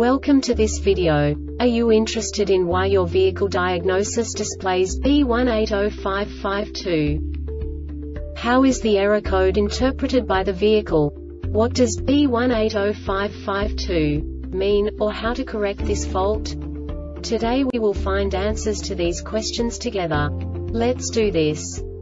Welcome to this video. Are you interested in why your vehicle diagnosis displays B180552? How is the error code interpreted by the vehicle? What does B180552 mean, or how to correct this fault? Today we will find answers to these questions together. Let's do this.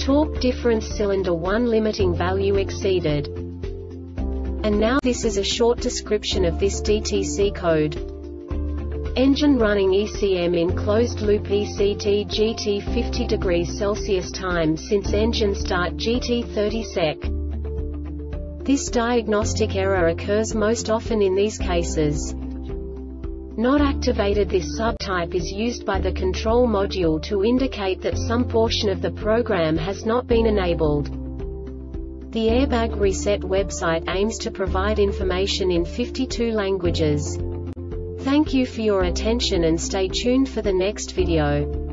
torque difference cylinder 1 limiting value exceeded. And now this is a short description of this DTC code. Engine running ECM in closed loop ECT GT 50 degrees Celsius time since engine start GT 30 sec. This diagnostic error occurs most often in these cases. Not activated This subtype is used by the control module to indicate that some portion of the program has not been enabled. The Airbag Reset website aims to provide information in 52 languages. Thank you for your attention and stay tuned for the next video.